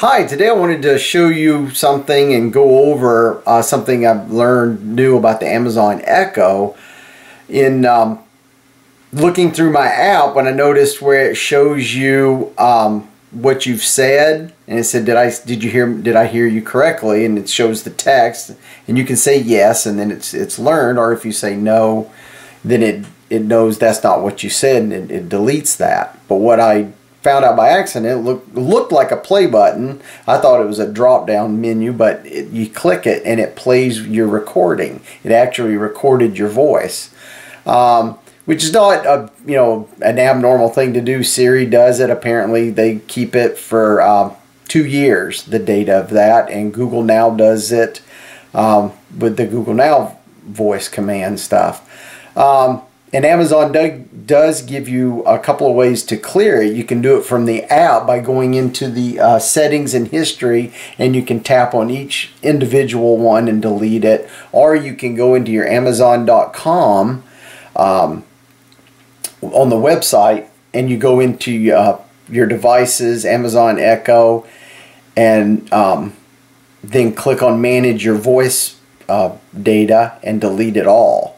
Hi, today I wanted to show you something and go over uh, something I've learned new about the Amazon Echo in um, looking through my app when I noticed where it shows you um, what you've said. And it said did I did you hear did I hear you correctly? And it shows the text. And you can say yes and then it's it's learned. Or if you say no then it it knows that's not what you said and it, it deletes that. But what I found out by accident. Looked, looked like a play button. I thought it was a drop down menu, but it, you click it and it plays your recording. It actually recorded your voice. Um, which is not a you know an abnormal thing to do. Siri does it. Apparently, they keep it for uh, two years, the data of that, and Google Now does it um, with the Google Now voice command stuff. Um, and Amazon does give you a couple of ways to clear it. You can do it from the app by going into the uh, settings and history and you can tap on each individual one and delete it. Or you can go into your Amazon.com um, on the website and you go into uh, your devices, Amazon Echo, and um, then click on manage your voice uh, data and delete it all.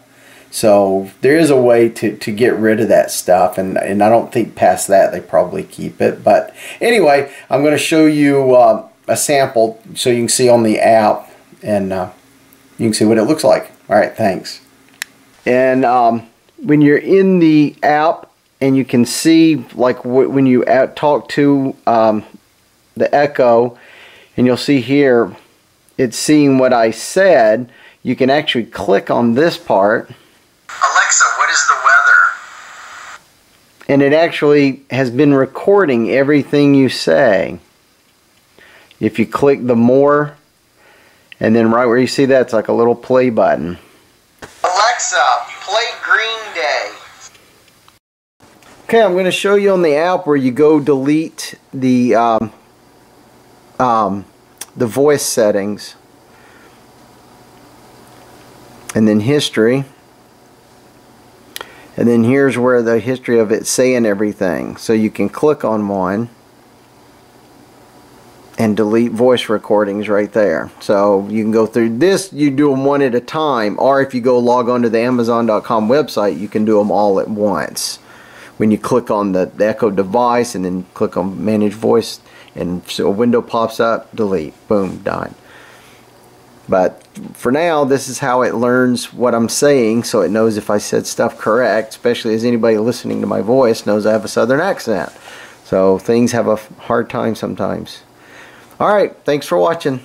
So there is a way to, to get rid of that stuff, and, and I don't think past that they probably keep it. But anyway, I'm going to show you uh, a sample so you can see on the app, and uh, you can see what it looks like. All right, thanks. And um, when you're in the app, and you can see like when you talk to um, the Echo, and you'll see here, it's seeing what I said. You can actually click on this part Alexa, what is the weather? And it actually has been recording everything you say. If you click the more, and then right where you see that, it's like a little play button. Alexa, play Green Day. Okay, I'm going to show you on the app where you go delete the um, um, the voice settings and then history and then here's where the history of it saying everything. So you can click on one and delete voice recordings right there. So you can go through this you do them one at a time or if you go log on to the amazon.com website you can do them all at once. When you click on the, the echo device and then click on manage voice and so a window pops up delete boom done but for now, this is how it learns what I'm saying, so it knows if I said stuff correct, especially as anybody listening to my voice knows I have a southern accent. So things have a hard time sometimes. Alright, thanks for watching.